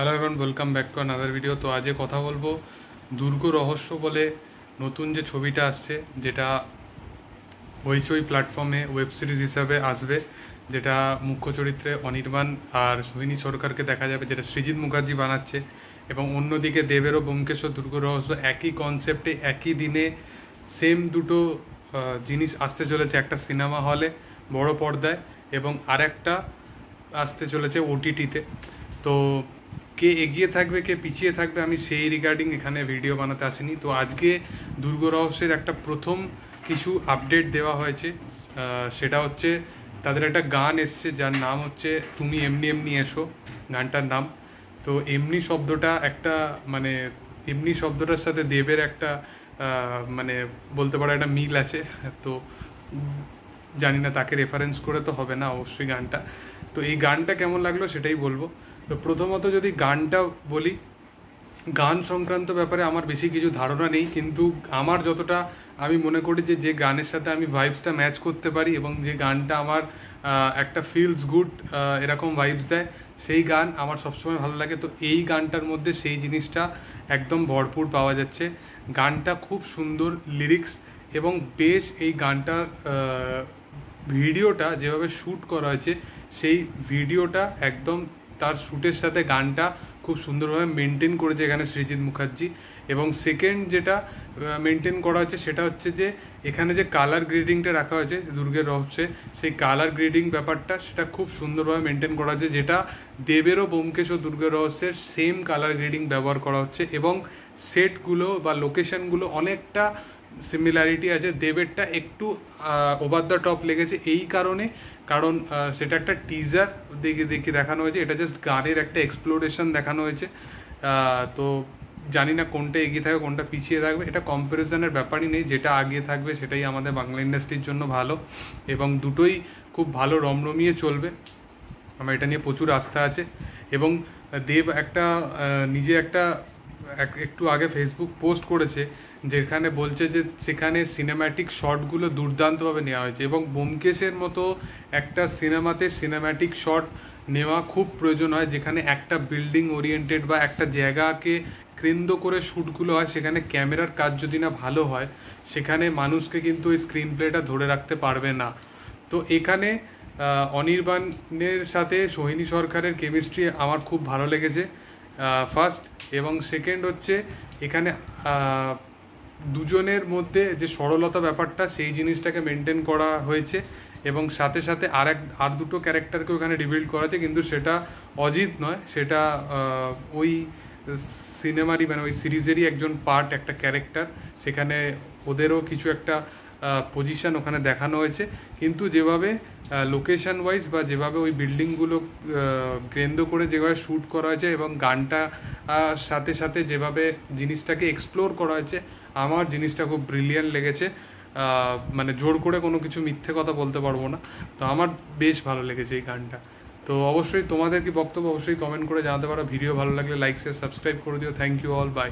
Hello everyone welcome back to another video তো আজকে কথা বলব দুর্গ রহস্য বলে নতুন যে ছবিটা আসছে, যেটা হইচই প্ল্যাটফর্মে ওয়েব সিরিজ হিসাবে আসবে, যেটা মুখ্য চরিত্রে অনির্বাণ আর সোহিনী সরকারকে দেখা যাবে, যেটা সৃজিৎ মুখার্জি বানাচ্ছে। এবং অন্যদিকে দেবের ও ব্যোমকেশ্বর দুর্গ রহস্য একই কনসেপ্টে একই দিনে সেম দুটো জিনিস আসতে চলেছে, একটা সিনেমা হলে বড় পর্দায়, এবং আরেকটা আসতে চলেছে ওটিটিতে তো কে এগিয়ে থাকবে, কে পিছিয়ে থাকবে, আমি সেই রিগার্ডিং এখানে ভিডিও বানাতে আসিনি। তো আজকে দুর্গ রহস্যের একটা প্রথম কিছু আপডেট দেওয়া হয়েছে। সেটা হচ্ছে তাদের একটা গান এসছে, যার নাম হচ্ছে তুমি এমনি এমনি এসো গানটার নাম। তো এমনি শব্দটা একটা মানে এমনি শব্দটার সাথে দেবের একটা মানে বলতে পারো একটা মিল আছে। তো জানি না তাকে রেফারেন্স করে তো হবে না অবশ্যই গানটা। তো এই গানটা কেমন লাগল সেটাই বলব। তো প্রথমত যদি গানটা বলি, গান সংক্রান্ত ব্যাপারে আমার বেশি কিছু ধারণা নেই, কিন্তু আমার যতটা আমি মনে করি যে যে গানের সাথে আমি ভাইবসটা ম্যাচ করতে পারি এবং যে গানটা আমার একটা ফিলস গুড এরকম ভাইবস দেয়, সেই গান আমার সবসময় ভালো লাগে। তো এই গানটার মধ্যে সেই জিনিসটা একদম ভরপুর পাওয়া যাচ্ছে। গানটা খুব সুন্দর লিরিক্স এবং বেশ এই গানটার ভিডিওটা যেভাবে শ্যুট করা হয়েছে, সেই ভিডিওটা একদম তার শ্যুটের সাথে গানটা খুব সুন্দরভাবে মেনটেন করেছে এখানে সৃজিৎ মুখার্জি। এবং সেকেন্ড যেটা মেনটেন করা হচ্ছে সেটা হচ্ছে যে, এখানে যে কালার গ্রেডিংটা রাখা হয়েছে দুর্গের রহস্যে, সেই কালার গ্রেডিং ব্যাপারটা সেটা খুব সুন্দরভাবে মেনটেন করা হয়েছে, যেটা দেবেরও ব্যোমকেশ ও দুর্গের রহস্যের সেম কালার গ্রেডিং ব্যবহার করা হচ্ছে এবং সেটগুলো বা লোকেশনগুলো অনেকটা সিমিলারিটি আছে, দেবেরটা একটু ওভার দ্য টপ লেগেছে এই কারণে। কারণ সেটা একটা টিজার দেখে দেখে দেখানো হয়েছে, এটা জাস্ট গানের একটা এক্সপ্লোরেশন দেখানো হয়েছে। তো জানি না কোনটা এগিয়ে থাকবে, কোনটা পিছিয়ে থাকবে, এটা কম্পারিজনের ব্যাপারই নেই, যেটা আগিয়ে থাকবে সেটাই আমাদের বাংলা ইন্ডাস্ট্রির জন্য ভালো। এবং দুটোই খুব ভালো রমরমিয়ে চলবে। আমার এটা নিয়ে প্রচুর আস্থা আছে। এবং দেব একটা নিজে একটা, এক- একটু আগে ফেসবুক পোস্ট করেছে যেখানে বলছে যে সেখানে সিনেম্যাটিক শটগুলো দুর্দান্তভাবে নেওয়া হয়েছে এবং ব্যোমকেশের মতো একটা সিনেমাতে সিনেম্যাটিক শট নেওয়া খুব প্রয়োজন হয়, যেখানে একটা বিল্ডিং ওরিয়েন্টেড বা একটা জায়গাকে কেন্দ্র করে শ্যুটগুলো হয়, সেখানে ক্যামেরার কাজ যদি না ভালো হয়, সেখানে মানুষকে কিন্তু ওই স্ক্রিন প্লেটা ধরে রাখতে পারবে না। তো এখানে অনির্বাণের সাথে সোহিনী সরকারের কেমিস্ট্রি আমার খুব ভালো লেগেছে ফার্স্ট এবং সেকেন্ড হচ্ছে এখানে দুজনের মধ্যে যে সরলতা ব্যাপারটা, সেই জিনিসটাকে মেনটেন করা হয়েছে এবং সাথে সাথে আর এক, আর দুটো ক্যারেক্টারকে ওখানে রিবিল্ড করা হয়েছে, কিন্তু সেটা অজিত নয়, সেটা ওই সিনেমারই মানে ওই সিরিজেরই একজন পার্ট একটা ক্যারেক্টার সেখানে ওদেরও কিছু একটা পজিশন ওখানে দেখানো হয়েছে। কিন্তু যেভাবে লোকেশন ওয়াইজ বা যেভাবে ওই বিল্ডিংগুলো কেন্দ্র করে যেভাবে শ্যুট করা হয়েছে এবং গানটা সাথে সাথে যেভাবে জিনিসটাকে এক্সপ্লোর করা হয়েছে আমার জিনিসটা খুব ব্রিলিয়ান্ট লেগেছে। মানে জোর করে কোনো কিছু মিথ্যে কথা বলতে পারব না। তো আমার বেশ ভালো লেগেছে এই গানটা। তো অবশ্যই তোমাদের কি বক্তব্য অবশ্যই কমেন্ট করে জানাতে পারো। ভিডিও ভালো লাগলে লাইক শেয়ার সাবস্ক্রাইব করে দিও। Thank you all by